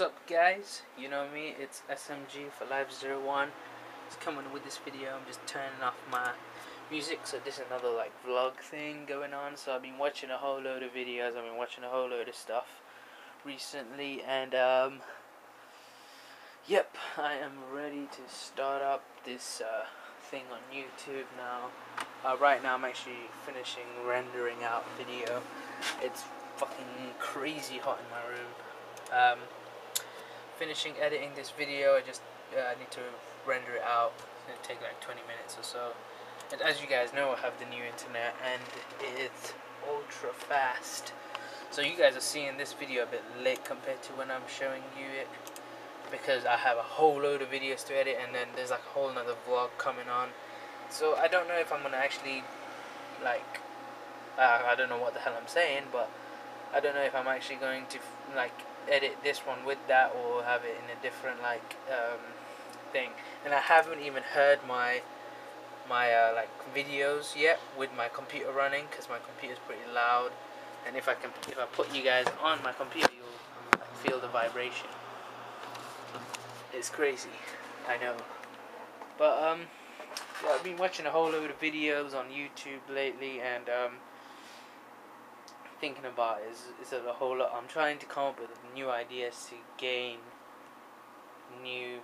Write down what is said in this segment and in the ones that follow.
What's up guys? You know me, it's SMG for Life 01. it's coming with this video, I'm just turning off my music, so this is another like vlog thing going on. So I've been watching a whole load of videos, I've been watching a whole load of stuff recently and um Yep, I am ready to start up this uh, thing on YouTube now. Uh, right now I'm actually finishing rendering out video. It's fucking crazy hot in my room. Um, finishing editing this video, I just uh, need to render it out. It's gonna take like 20 minutes or so. And as you guys know, I have the new internet and it's ultra fast. So you guys are seeing this video a bit late compared to when I'm showing you it because I have a whole load of videos to edit and then there's like a whole another vlog coming on. So I don't know if I'm gonna actually like uh, I don't know what the hell I'm saying, but I don't know if I'm actually going to like edit this one with that or have it in a different like um, thing. And I haven't even heard my my uh, like videos yet with my computer running because my computer's pretty loud. And if I can if I put you guys on my computer, you'll like, feel the vibration. It's crazy, I know. But um, yeah, I've been watching a whole load of videos on YouTube lately, and um, thinking about is is a whole lot. I'm trying to come up with new ideas to gain new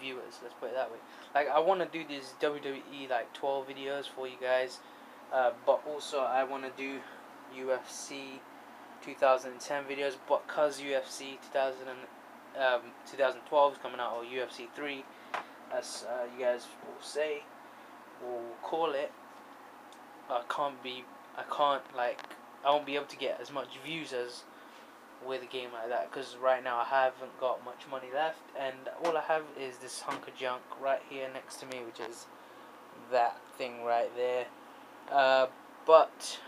viewers. Let's put it that way. Like I want to do these WWE like 12 videos for you guys, uh, but also I want to do UFC 2010 videos. But cause UFC 2000 um, 2012 is coming out, or UFC 3, as uh, you guys will say, will call it. I can't be, I can't like, I won't be able to get as much views as with a game like that because right now I haven't got much money left and all I have is this hunk of junk right here next to me which is that thing right there uh, but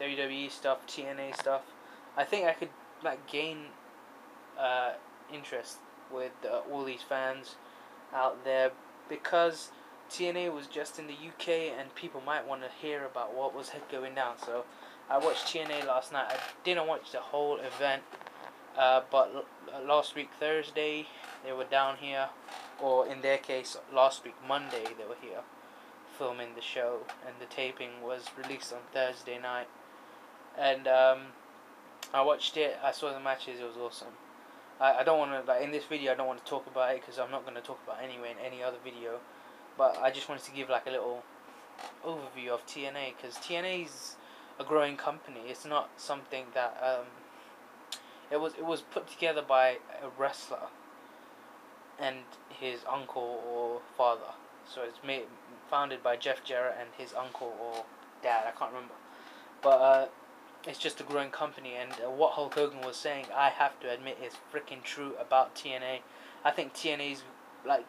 WWE stuff TNA stuff I think I could like gain uh, interest with uh, all these fans out there because TNA was just in the UK and people might want to hear about what was going down. So I watched TNA last night. I didn't watch the whole event, uh, but l- last week Thursday they were down here, or in their case last week Monday they were here filming the show, and the taping was released on Thursday night. And um, I watched it. I saw the matches. It was awesome. I, I don't want to like in this video I don't want to talk about it because I'm not going to talk about it anyway in any other video but I just wanted to give like a little overview of TNA because TNA is a growing company it's not something that um, it was it was put together by a wrestler and his uncle or father so it's made founded by Jeff Jarrett and his uncle or dad I can't remember but uh, it's just a growing company, and uh, what Hulk Hogan was saying, I have to admit, is freaking true about TNA. I think TNA's like,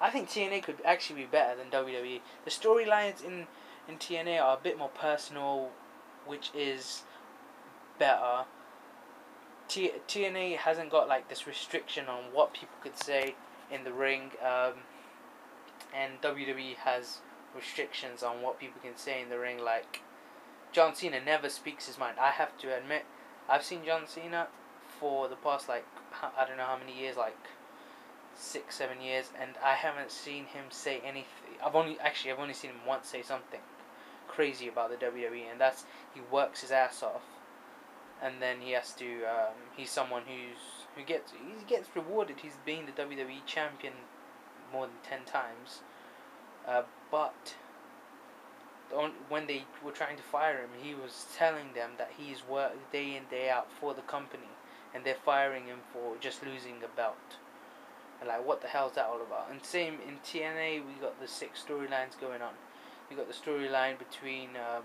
I think TNA could actually be better than WWE. The storylines in in TNA are a bit more personal, which is better. T- TNA hasn't got like this restriction on what people could say in the ring, um, and WWE has restrictions on what people can say in the ring, like John Cena never speaks his mind. I have to admit, I've seen John Cena for the past like I don't know how many years, like six, seven years, and I haven't seen him say anything. I've only actually I've only seen him once say something crazy about the WWE, and that's he works his ass off, and then he has to. Um, he's someone who's who gets he gets rewarded. He's been the WWE champion more than ten times, uh, but on when they were trying to fire him, he was telling them that he's worked day in day out for the company, and they're firing him for just losing a belt. And like, what the hell is that all about? And same in TNA, we got the six storylines going on. You got the storyline between um,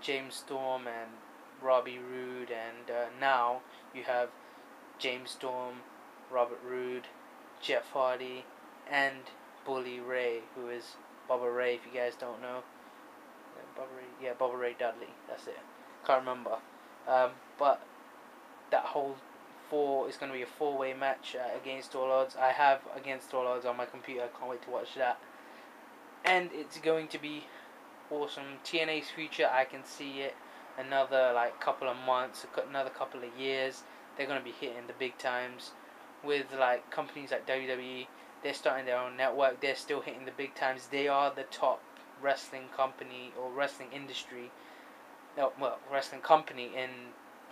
James Storm and Robbie Roode, and uh, now you have James Storm, Robert Roode, Jeff Hardy, and Bully Ray, who is Bubba Ray, if you guys don't know. Bubba Ray, yeah, Bubba Ray Dudley. That's it. Can't remember. Um, but that whole four is going to be a four-way match uh, against all odds. I have against all odds on my computer. I can't wait to watch that. And it's going to be awesome. TNA's future, I can see it another like couple of months, another couple of years. they're gonna be hitting the big times. With like companies like WWE, they're starting their own network. They're still hitting the big times. They are the top wrestling company or wrestling industry. No, well, wrestling company in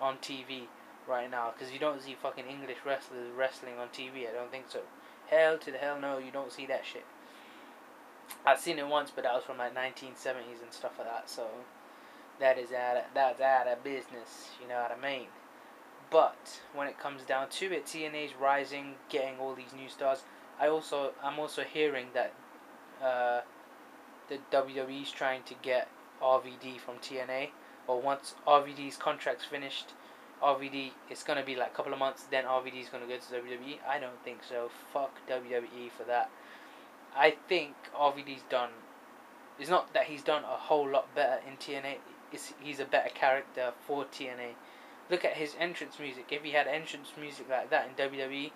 on TV right now because you don't see fucking English wrestlers wrestling on TV. I don't think so. Hell to the hell no, you don't see that shit. I've seen it once, but that was from like 1970s and stuff like that. So that is out of, that's out of business. You know what I mean? But when it comes down to it, TNA's rising, getting all these new stars. I also I'm also hearing that uh, the WWE's trying to get RVD from TNA. Or once RVD's contract's finished, RVD it's gonna be like a couple of months. Then RVD's gonna go to WWE. I don't think so. Fuck WWE for that. I think RVD's done. It's not that he's done a whole lot better in TNA. It's, he's a better character for TNA. Look at his entrance music. If he had entrance music like that in WWE,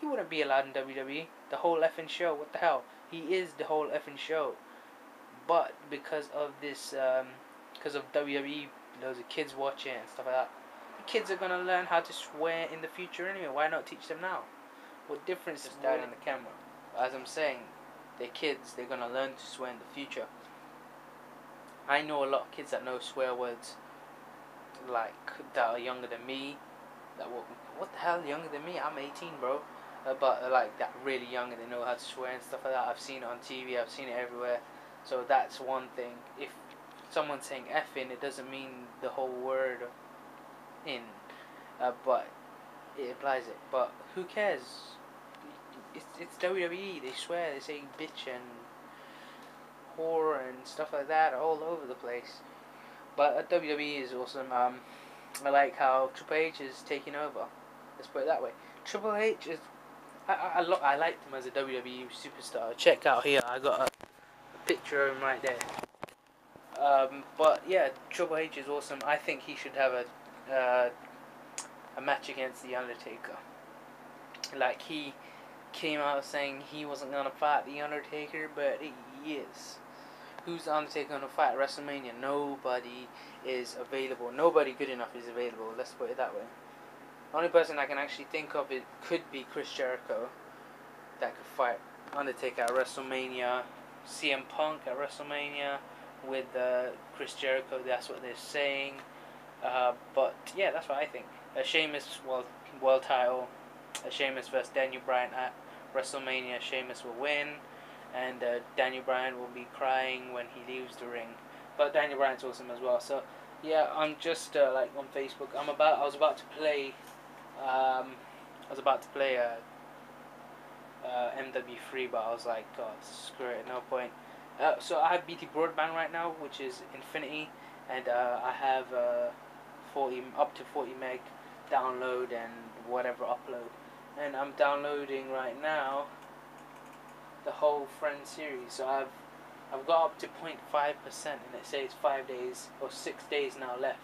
he wouldn't be allowed in WWE. The whole effing show. What the hell? He is the whole effing show. But because of this, um, because of WWE, loads of kids watching and stuff like that, the kids are gonna learn how to swear in the future anyway. Why not teach them now? What difference is that in the camera? As I'm saying, they're kids. They're gonna learn to swear in the future. I know a lot of kids that know swear words, like that are younger than me. That what, what the hell younger than me? I'm 18, bro. Uh, but uh, like that really young and they know how to swear and stuff like that. I've seen it on TV. I've seen it everywhere. So that's one thing. If someone's saying effing, it doesn't mean the whole word in, uh, but it applies it. But who cares? It's it's WWE. They swear. They say bitch and whore and stuff like that all over the place. But WWE is awesome. Um, I like how Triple H is taking over. Let's put it that way. Triple H is. I I, I, lo- I liked him as a WWE superstar. Check out here. I got a, a picture of him right there. Um, but yeah, Triple H is awesome. I think he should have a uh, a match against the Undertaker. Like he came out saying he wasn't gonna fight the Undertaker, but he is. Who's the Undertaker gonna fight at WrestleMania? Nobody is available. Nobody good enough is available. Let's put it that way. The only person I can actually think of it could be Chris Jericho, that could fight Undertaker at WrestleMania. CM Punk at WrestleMania with uh, Chris Jericho. That's what they're saying. Uh, but yeah, that's what I think. A Sheamus world world title. Sheamus versus Daniel Bryan at WrestleMania. Sheamus will win, and uh, Daniel Bryan will be crying when he leaves the ring. But Daniel Bryan's awesome as well. So yeah, I'm just uh, like on Facebook. I'm about. I was about to play. Um, I was about to play a. Uh, MW3, but I was like, God, screw it, no point. Uh, so I have BT broadband right now, which is Infinity, and uh, I have uh, 40 up to 40 meg download and whatever upload. And I'm downloading right now the whole Friend series. So I've I've got up to 0.5 percent, and it says five days or six days now left.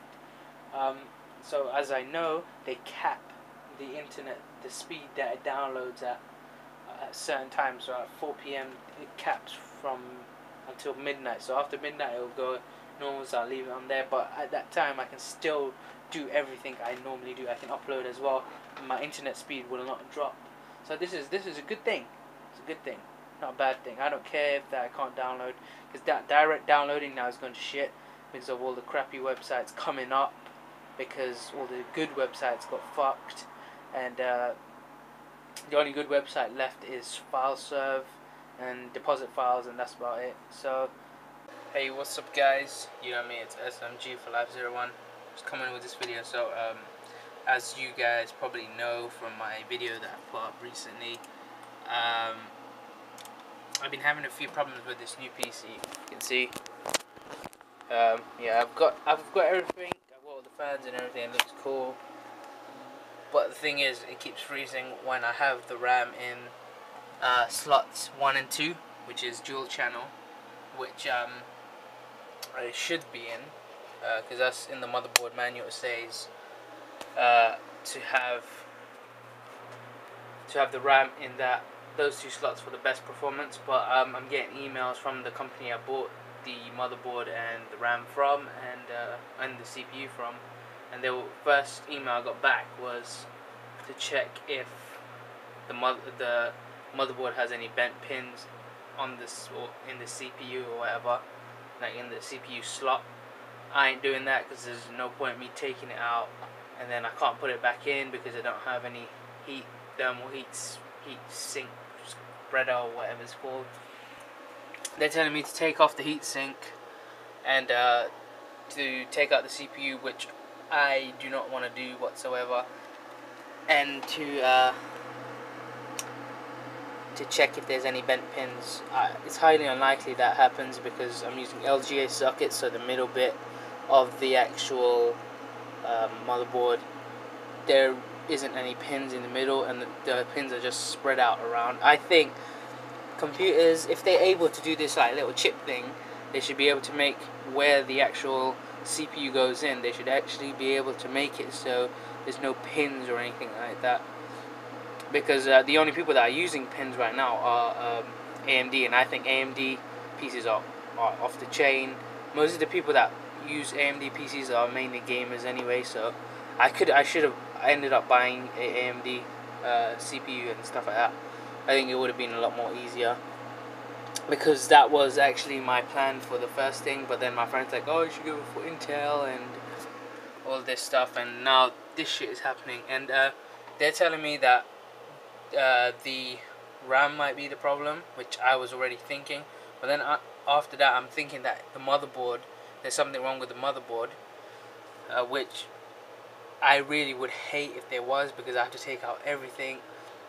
Um, so as I know, they cap the internet, the speed that it downloads at at certain times. So at 4 p.m. it caps from until midnight. So after midnight it'll go normal, so I'll leave it on there. But at that time I can still do everything I normally do. I can upload as well. My internet speed will not drop. So this is this is a good thing. It's a good thing, not a bad thing. I don't care if that I can't download because that direct downloading now is going to shit because of all the crappy websites coming up because all the good websites got fucked and uh, the only good website left is FileServe and deposit files and that's about it so hey what's up guys you know me it's SMG for Life Zero One. just coming with this video so um, as you guys probably know from my video that I put up recently um, I've been having a few problems with this new PC you can see. Um, yeah I've got I've got everything. I've got all the fans and everything. It looks cool. But the thing is it keeps freezing when I have the RAM in uh, slots 1 and 2 which is dual channel which um, I should be in because uh, that's in the motherboard manual it says uh, to have to have the RAM in that those two slots for the best performance but um, I'm getting emails from the company I bought the motherboard and the RAM from and uh, and the CPU from and the first email I got back was to check if the mother the motherboard has any bent pins on this or in the CPU or whatever, like in the CPU slot. I ain't doing that because there's no point me taking it out and then I can't put it back in because I don't have any heat thermal heat heat sink spreader or whatever it's called. They're telling me to take off the heat sink and uh, to take out the CPU, which I do not want to do whatsoever, and to uh, to check if there's any bent pins. Uh, it's highly unlikely that happens because I'm using LGA sockets, so the middle bit of the actual um, motherboard, there isn't any pins in the middle, and the, the pins are just spread out around. I think computers, if they're able to do this like little chip thing, they should be able to make where the actual CPU goes in. They should actually be able to make it so there's no pins or anything like that. Because uh, the only people that are using pins right now are um, AMD, and I think AMD PCs are, are off the chain. Most of the people that use AMD PCs are mainly gamers anyway, so I could I should have ended up buying a AMD uh, CPU and stuff like that. I think it would have been a lot more easier because that was actually my plan for the first thing. But then my friends like, oh, you should go for Intel and all this stuff, and now this shit is happening, and uh, they're telling me that uh, the RAM might be the problem, which I was already thinking. But then uh, after that, I'm thinking that the motherboard, there's something wrong with the motherboard, uh, which I really would hate if there was because I have to take out everything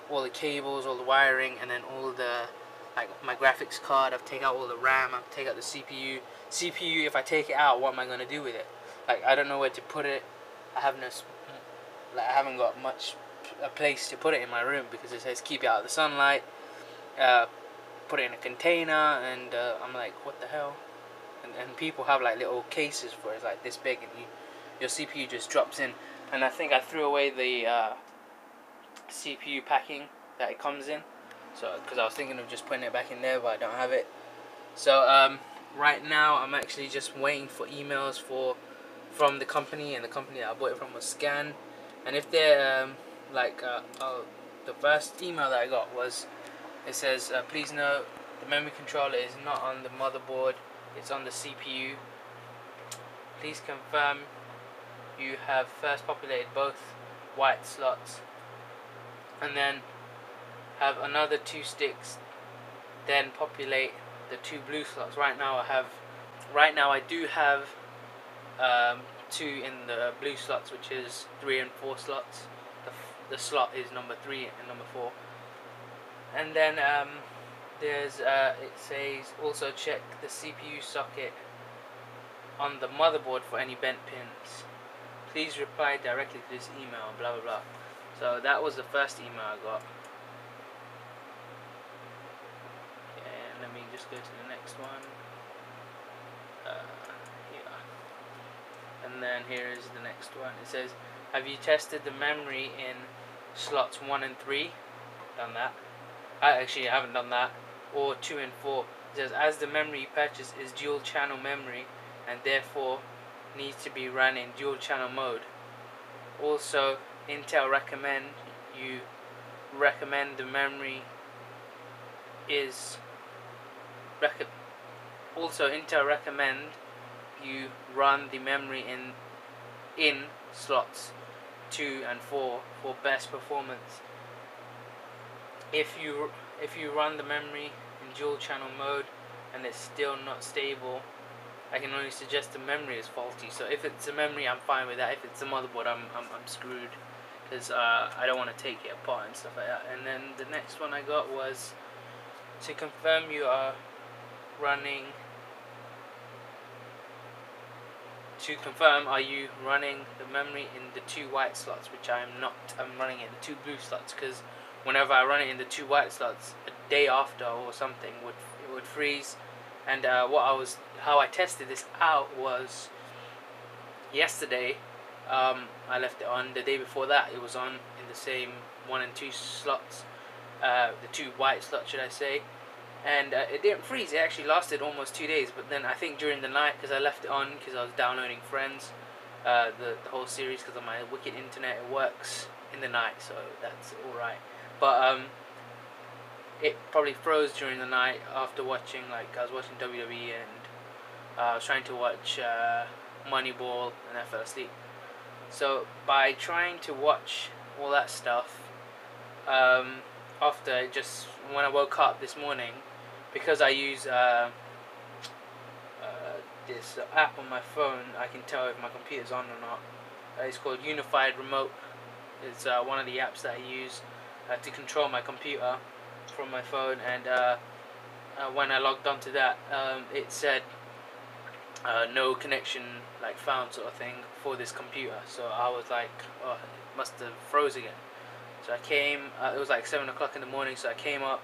all the cables, all the wiring, and then all the like my graphics card. I've take out all the RAM. I've take out the CPU. CPU. If I take it out, what am I gonna do with it? Like I don't know where to put it. I have no. Like I haven't got much a place to put it in my room because it says keep it out of the sunlight. Uh, put it in a container, and uh, I'm like, what the hell? And, and people have like little cases for it, like this big, and you, your CPU just drops in. And I think I threw away the uh, CPU packing that it comes in. So, because I was thinking of just putting it back in there, but I don't have it. So, um, right now I'm actually just waiting for emails for from the company, and the company that I bought it from was Scan. And if they're um, like, uh, oh, the first email that I got was, it says, uh, please note the memory controller is not on the motherboard, it's on the CPU. Please confirm you have first populated both white slots. And then have another two sticks then populate the two blue slots. Right now I have right now I do have um, two in the blue slots which is three and four slots. The, the slot is number three and number four. And then um, there's uh, it says also check the CPU socket on the motherboard for any bent pins please reply directly to this email blah blah blah so that was the first email I got. And let me just go to the next one. Uh. And then here is the next one. It says, have you tested the memory in slots 1 and 3? Done that. I actually haven't done that. Or 2 and 4. It says, as the memory purchase is dual channel memory and therefore needs to be run in dual channel mode. Also, Intel recommend you recommend the memory is rec also Intel recommend you run the memory in in slots 2 and 4 for best performance if you if you run the memory in dual channel mode and it's still not stable I can only suggest the memory is faulty so if it's a memory I'm fine with that if it's a motherboard I'm, I'm, I'm screwed because uh, I don't want to take it apart and stuff like that. And then the next one I got was to confirm you are running. To confirm, are you running the memory in the two white slots, which I am not. I'm running it in the two blue slots because whenever I run it in the two white slots, a day after or something would it would freeze. And uh, what I was, how I tested this out was yesterday um, I left it on. The day before that, it was on in the same one and two slots, uh, the two white slots, should I say. And uh, it didn't freeze. It actually lasted almost two days. But then I think during the night, because I left it on, because I was downloading Friends, uh, the, the whole series because of my wicked internet. It works in the night, so that's alright. But um, it probably froze during the night after watching like I was watching WWE and uh, I was trying to watch uh, Moneyball and I fell asleep. So by trying to watch all that stuff, um, after just when I woke up this morning, because I use uh, uh, this app on my phone, I can tell if my computer's on or not. Uh, it's called Unified Remote. It's uh, one of the apps that I use uh, to control my computer from my phone. And uh, uh, when I logged onto that, um, it said uh, no connection like found sort of thing for this computer. So I was like, oh, it must have froze again. So I came. Uh, it was like seven o'clock in the morning. So I came up.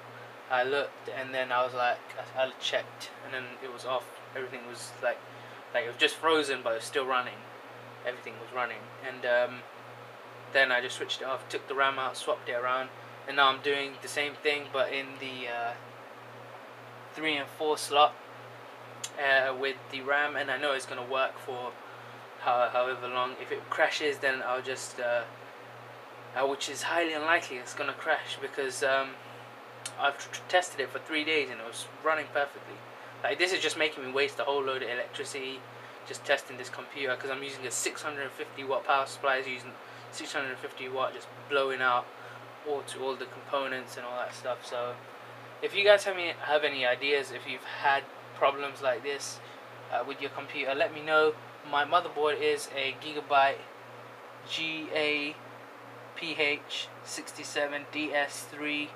I looked, and then I was like, I, I checked, and then it was off. Everything was like, like it was just frozen, but it was still running. Everything was running, and um, then I just switched it off, took the RAM out, swapped it around, and now I'm doing the same thing, but in the uh, three and four slot uh, with the RAM, and I know it's gonna work for how, however long. If it crashes, then I'll just, uh, uh which is highly unlikely, it's gonna crash because um, I've tested it for three days and it was running perfectly. Like this is just making me waste a whole load of electricity just testing this computer because I'm using a 650 watt power supply, is using 650 watt just blowing out all to all the components and all that stuff. So if you guys have any have any ideas, if you've had problems like this uh, with your computer, let me know. My motherboard is a Gigabyte GAPH67DS3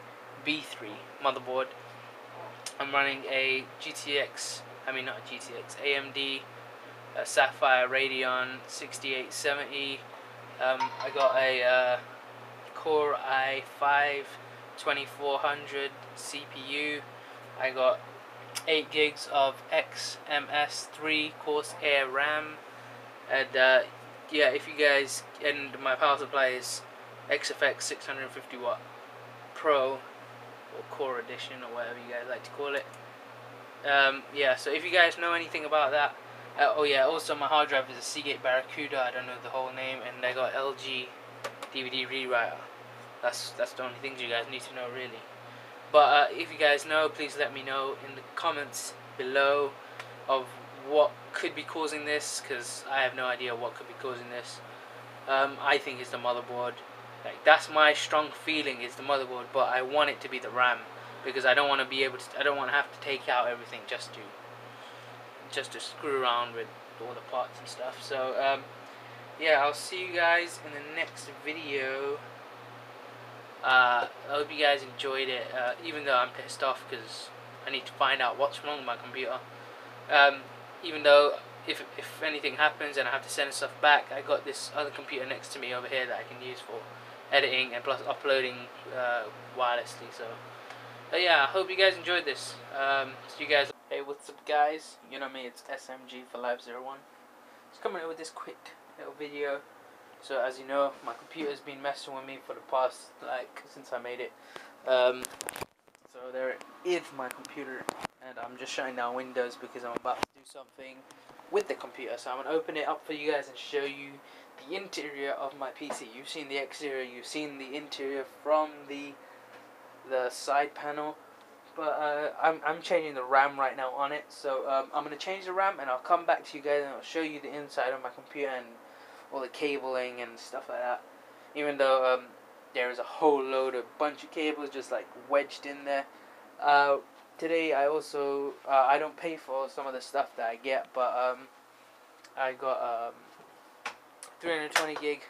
B3 motherboard. I'm running a GTX, I mean not a GTX, AMD uh, Sapphire Radeon 6870. Um, I got a uh, Core i5 2400 CPU. I got 8 gigs of XMS3 Corsair RAM. And uh, yeah, if you guys, and my power supply is XFX 650 watt Pro or Core Edition or whatever you guys like to call it. Um, yeah, so if you guys know anything about that, uh, oh yeah, also my hard drive is a Seagate Barracuda, I don't know the whole name, and I got LG DVD rewriter. That's that's the only things you guys need to know really. But uh, if you guys know, please let me know in the comments below of what could be causing this, because I have no idea what could be causing this. Um, I think it's the motherboard. Like that's my strong feeling is the motherboard, but I want it to be the RAM because I don't want to be able to. I don't want to have to take out everything just to just to screw around with all the parts and stuff. So, um, yeah, I'll see you guys in the next video. Uh, I hope you guys enjoyed it, uh, even though I'm pissed off because I need to find out what's wrong with my computer. Um, even though if, if anything happens and I have to send stuff back, I got this other computer next to me over here that I can use for editing and plus uploading uh, wirelessly. So, but yeah, I hope you guys enjoyed this. Um, see you guys. What's up guys? You know me, it's SMG for Life 01. Just coming in with this quick little video. So as you know, my computer's been messing with me for the past, like, since I made it. Um, so there is my computer, and I'm just shutting down Windows because I'm about to do something with the computer. So I'm going to open it up for you guys and show you the interior of my PC. You've seen the exterior, you've seen the interior from the the side panel but uh, I'm, I'm changing the RAM right now on it so um, I'm going to change the RAM and I'll come back to you guys and I'll show you the inside of my computer and all the cabling and stuff like that. Even though um, there is a whole load of bunch of cables just like wedged in there. Uh, today I also uh, I don't pay for some of the stuff that I get but um, I got um, 320 gig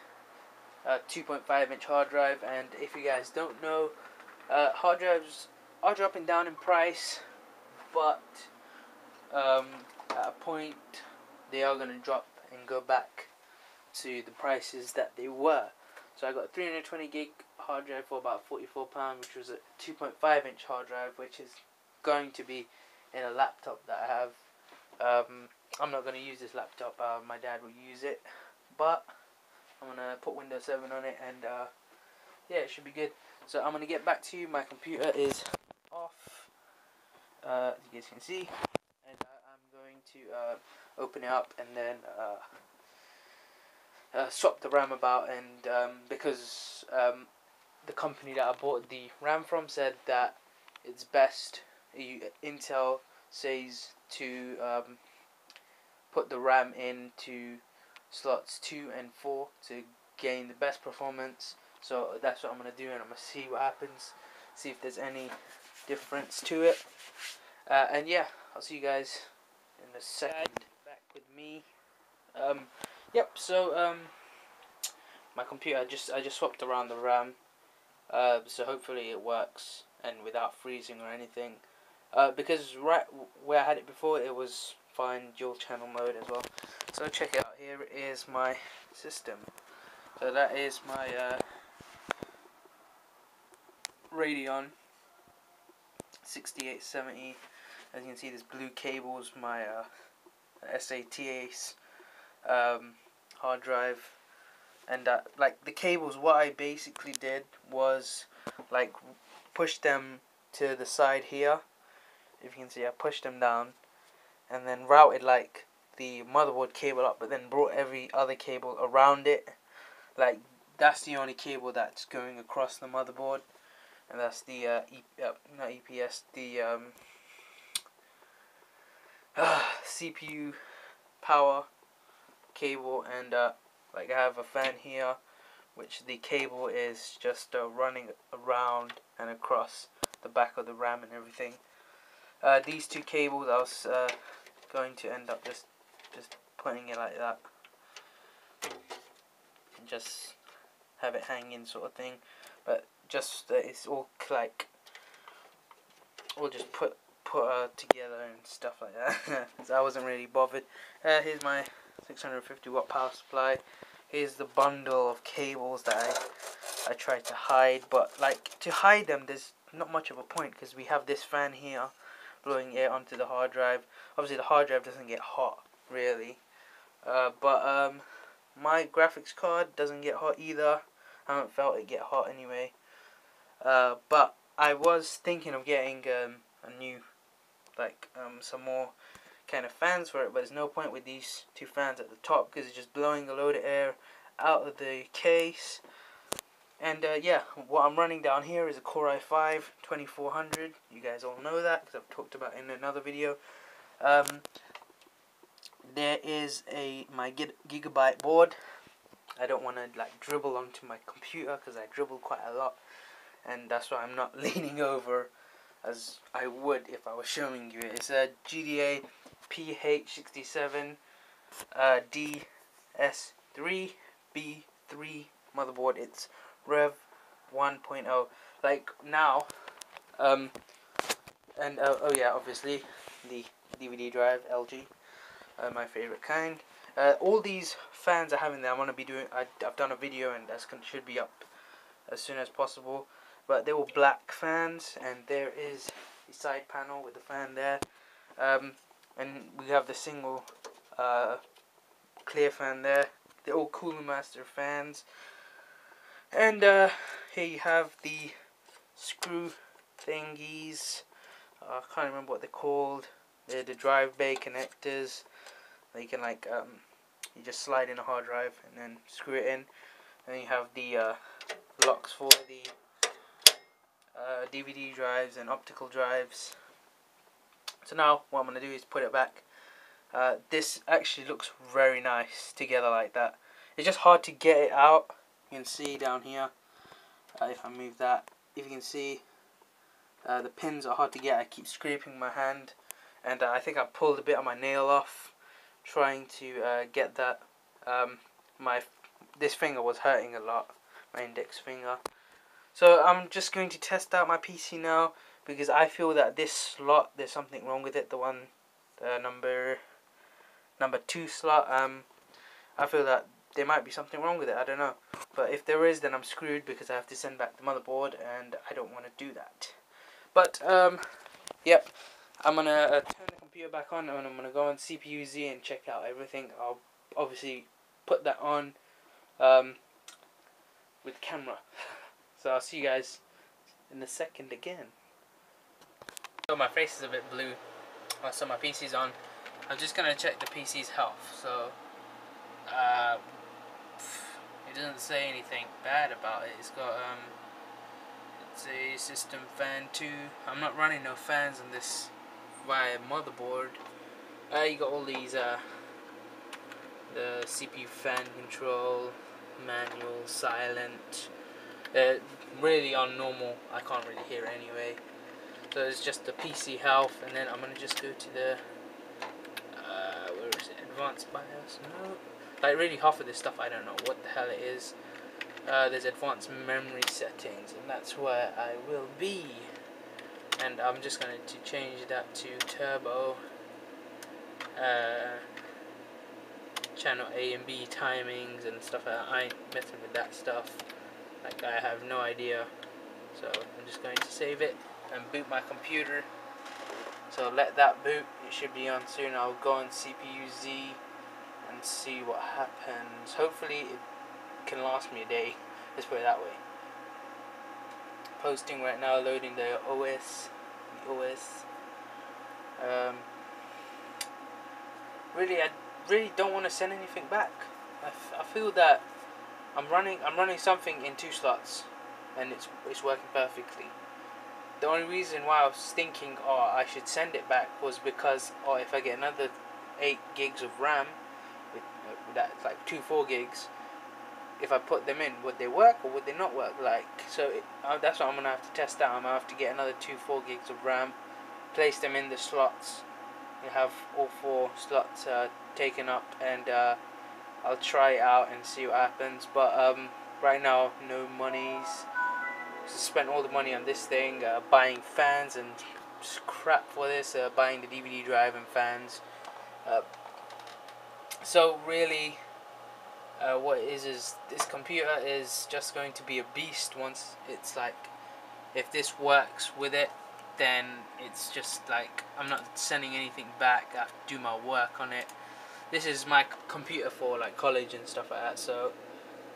uh, 2.5 inch hard drive and if you guys don't know uh, hard drives are dropping down in price, but um, at a point they are going to drop and go back to the prices that they were. So I got a 320 gig hard drive for about 44 pound, which was a 2.5 inch hard drive, which is going to be in a laptop that I have. Um, I'm not going to use this laptop. Uh, my dad will use it, but I'm gonna put Windows 7 on it, and uh, yeah, it should be good. So I'm gonna get back to you. My computer is off, uh, as you guys can see, and uh, I'm going to uh, open it up and then uh, uh, swap the RAM about, and um, because um, the company that I bought the RAM from said that it's best. You, Intel says to um, put the RAM into slots two and four to gain the best performance. So that's what I'm gonna do, and I'm gonna see what happens. See if there's any difference to it. Uh, and yeah, I'll see you guys in a second. Back with me. Um, yep. So um, my computer I just I just swapped around the RAM. Uh, so hopefully it works and without freezing or anything. Uh, because right where I had it before, it was fine dual channel mode as well. So check it out. Here is my system. So that is my uh, Radeon 6870 as you can see, there's blue cables, my uh, SATA um, hard drive, and uh, like the cables. What I basically did was like push them to the side here. If you can see, I pushed them down, and then routed like the motherboard cable up, but then brought every other cable around it. Like that's the only cable that's going across the motherboard, and that's the uh, e uh, not EPS, the um, CPU power cable. And uh, like I have a fan here which the cable is just uh, running around and across the back of the RAM and everything. Uh, these two cables I was uh, going to end up just just putting it like that. And just have it hanging sort of thing. But just it's all like all just put put uh, together and stuff like that. so I wasn't really bothered. Uh, here's my 650 watt power supply. Here's the bundle of cables that I I tried to hide, but like to hide them, there's not much of a point because we have this fan here blowing air onto the hard drive. Obviously, the hard drive doesn't get hot really, uh, but um, my graphics card doesn't get hot either. I haven't felt it get hot anyway. Uh, but I was thinking of getting um, a new like um, some more kind of fans for it but there's no point with these two fans at the top because it's just blowing a load of air out of the case. And uh, yeah what I'm running down here is a Core i5 2400 you guys all know that because I've talked about in another video. Um, there is a my gig gigabyte board. I don't want to like dribble onto my computer because I dribble quite a lot and that's why I'm not leaning over as I would if I was showing you it. It's a GDA PH67 uh, DS3 B3 motherboard. It's Rev 1.0. Like now, um, and uh, oh yeah, obviously the DVD drive LG, uh, my favorite kind. Uh, all these fans have in there, I'm gonna be doing. I, have done a video and that should be up as soon as possible but they were black fans and there is the side panel with the fan there. Um, and we have the single uh, clear fan there they're all Cooler Master fans. And uh, here you have the screw thingies. I can't remember what they're called. They're the drive bay connectors. They can like um, you just slide in a hard drive and then screw it in. And you have the uh, locks for the uh, DVD drives and optical drives. So now what I'm going to do is put it back. Uh, this actually looks very nice together like that. It's just hard to get it out. You can see down here, uh, if I move that, if you can see, uh, the pins are hard to get. I keep scraping my hand, and uh, I think I pulled a bit of my nail off trying to uh, get that. Um, my this finger was hurting a lot, my index finger. So I'm just going to test out my PC now because I feel that this slot there's something wrong with it. The one, the number, number two slot. Um, I feel that there might be something wrong with it. I don't know. But if there is, then I'm screwed because I have to send back the motherboard, and I don't want to do that. But um, yep, I'm gonna uh, turn the computer back on, and I'm gonna go on CPU-Z and check out everything. I'll obviously put that on um, with camera. So I'll see you guys in a second again. So my face is a bit blue. Uh, so my PC's on. I'm just gonna check the PC's health. So uh, it doesn't say anything bad about it. It's got um, it's a system fan too. I'm not running no fans on this via motherboard. Uh, you got all these uh, the CPU fan control, manual, silent. Uh, really on normal, I can't really hear anyway. So it's just the PC health, and then I'm gonna just go to the uh, where is it? Advanced BIOS. No, like really half of this stuff I don't know what the hell it is. Uh, there's advanced memory settings, and that's where I will be. And I'm just going to change that to turbo. Uh, channel A and B timings and stuff like. I ain't messing with that stuff. Like I have no idea. So I'm just going to save it and boot my computer. So let that boot. It should be on soon. I'll go on CPU Z and see what happens. Hopefully it can last me a day. Let's put it that way. Posting right now, loading the OS. The OS. Um, really, I really don't want to send anything back. I, I feel that I'm running I'm running something in two slots, and it's it's working perfectly. The only reason why I was thinking, oh, I should send it back was because, oh, if I get another eight gigs of RAM, with, uh, that's like two four gigs. If I put them in, would they work or would they not work? Like, so it, uh, that's what I'm gonna have to test out. I'm gonna have to get another two four gigs of RAM, place them in the slots. Have all four slots uh, taken up and uh, I'll try it out and see what happens. But um, right now no monies. Spent all the money on this thing uh, buying fans and crap for this uh, buying the DVD drive and fans. Uh, so really uh, what is is this computer is just going to be a beast once it's like if this works with it then it's just like I'm not sending anything back. I have to do my work on it this is my computer for like college and stuff like that so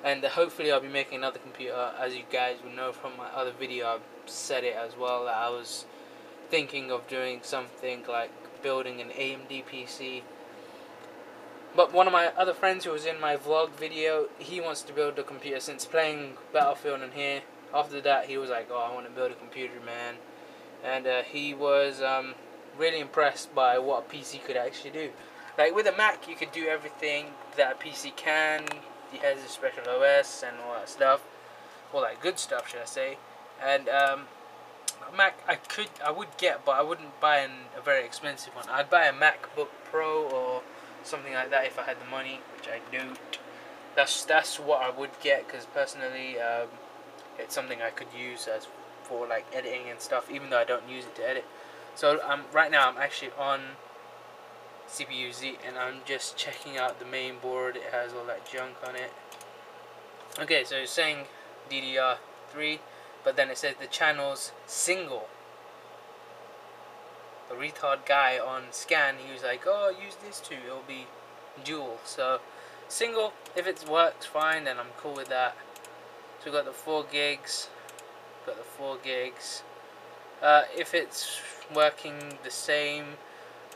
and uh, hopefully I'll be making another computer. As you guys will know from my other video I've said it as well that I was thinking of doing something like building an AMD PC but one of my other friends who was in my vlog video he wants to build a computer since playing Battlefield in here. After that he was like oh I want to build a computer man. And uh, he was um, really impressed by what a PC could actually do like with a Mac, you could do everything that a PC can. It has a special OS and all that stuff, all that good stuff, should I say? And um, Mac, I could, I would get, but I wouldn't buy an, a very expensive one. I'd buy a MacBook Pro or something like that if I had the money, which I don't. That's that's what I would get because personally, um, it's something I could use as for like editing and stuff, even though I don't use it to edit. So um, right now I'm actually on CPU Z and I'm just checking out the main board. It has all that junk on it. Okay so it's saying DDR3 but then it says the channel's single. The retard guy on scan he was like oh use this too it'll be dual. So single if it works fine then I'm cool with that. So we got the 4 gigs got the 4 gigs. Uh, if it's working the same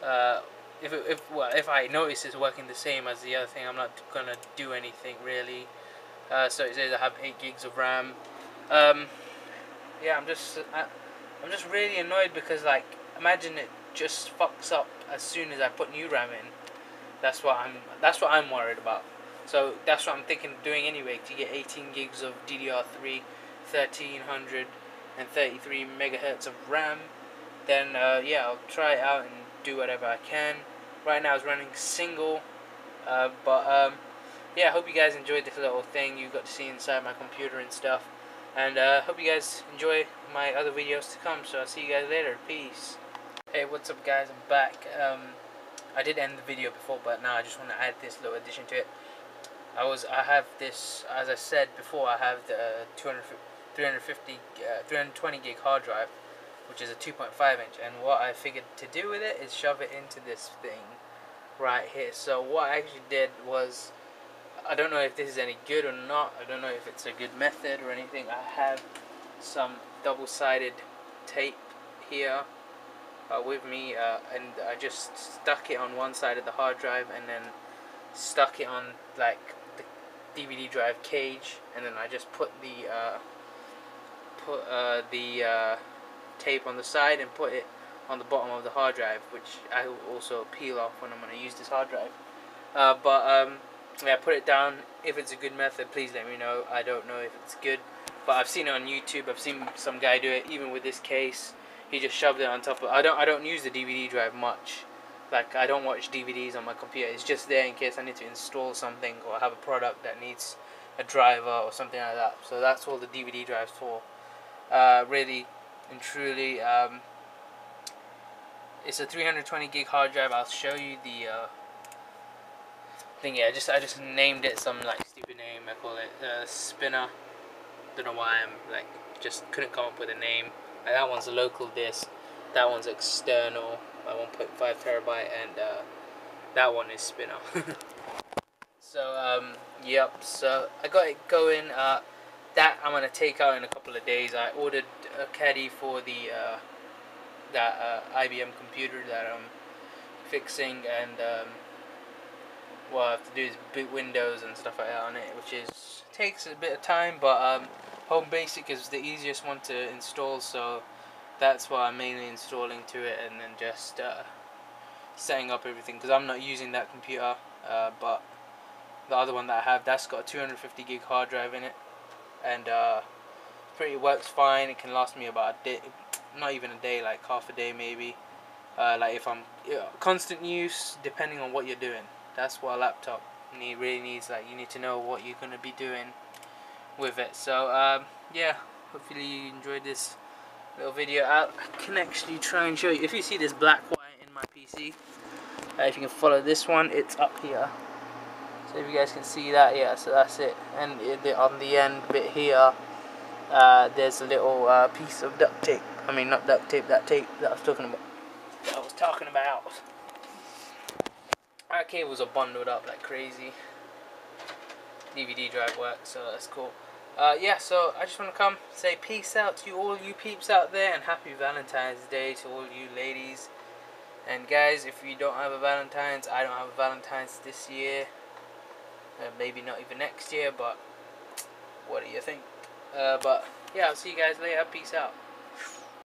uh, if, if well if I notice it's working the same as the other thing I'm not gonna do anything really. Uh, so it says I have 8 gigs of RAM. Um, yeah I'm just I, I'm just really annoyed because like imagine it just fucks up as soon as I put new RAM in. That's what I'm that's what I'm worried about. So that's what I'm thinking of doing anyway to get 18 gigs of DDR3 1333 megahertz of RAM. Then uh, yeah I'll try it out and do whatever I can right now is running single. Uh, but um, yeah, I hope you guys enjoyed this little thing you got to see inside my computer and stuff. And uh, hope you guys enjoy my other videos to come. So I'll see you guys later. Peace. Hey, what's up, guys? I'm back. Um, I did end the video before, but now I just want to add this little addition to it. I was, I have this, as I said before, I have the 200, 350, uh, 320 gig hard drive which is a 2.5 inch. And what I figured to do with it is shove it into this thing right here. So what I actually did was I don't know if this is any good or not. I don't know if it's a good method or anything. I have some double-sided tape here uh, with me uh, and I just stuck it on one side of the hard drive and then stuck it on like the DVD drive cage, and then I just put the uh, put uh, the uh, tape on the side and put it on the bottom of the hard drive, which I will also peel off when I'm going to use this hard drive. Uh, but um, yeah, put it down. If it's a good method, please let me know. I don't know if it's good, but I've seen it on YouTube. I've seen some guy do it, even with this case. He just shoved it on top of. I don't. I don't use the DVD drive much. Like I don't watch DVDs on my computer. It's just there in case I need to install something or have a product that needs a driver or something like that. So that's all the DVD drives for. Uh, really and truly, um, it's a 320 gig hard drive. I'll show you the uh, thing. Yeah, just I just named it some like stupid name. I call it uh, Spinner. Don't know why I'm like just couldn't come up with a name. That one's a local disk. That one's external, by 1.5 terabyte, and uh, that one is Spinner. so um, yep. So I got it going. Uh, that I'm gonna take out in a couple of days. I ordered a caddy for the uh, that uh, IBM computer that I'm fixing, and um, what I have to do is boot Windows and stuff like that on it, which is takes a bit of time. But um, Home Basic is the easiest one to install, so that's what I'm mainly installing to it, and then just uh, setting up everything because I'm not using that computer, uh, but the other one that I have that's got a 250 gig hard drive in it, and uh, pretty works fine. It can last me about a day, not even a day, like half a day maybe. Uh, like if I'm constant use, depending on what you're doing. That's what a laptop need really needs. Like you need to know what you're gonna be doing with it. So um, yeah, hopefully you enjoyed this little video. I can actually try and show you. If you see this black wire in my PC, uh, if you can follow this one, it's up here. So if you guys can see that, yeah, so that's it. And on the end bit here, uh, there's a little uh, piece of duct tape. I mean, not duct tape, that tape that I was talking about. That I was talking about. Our cables are bundled up like crazy. DVD drive works, so that's cool. Uh, yeah, so I just want to come say peace out to all you peeps out there and happy Valentine's Day to all you ladies. And guys, if you don't have a Valentine's, I don't have a Valentine's this year. Uh, maybe not even next year, but what do you think? Uh, but yeah, I'll see you guys later. Peace out.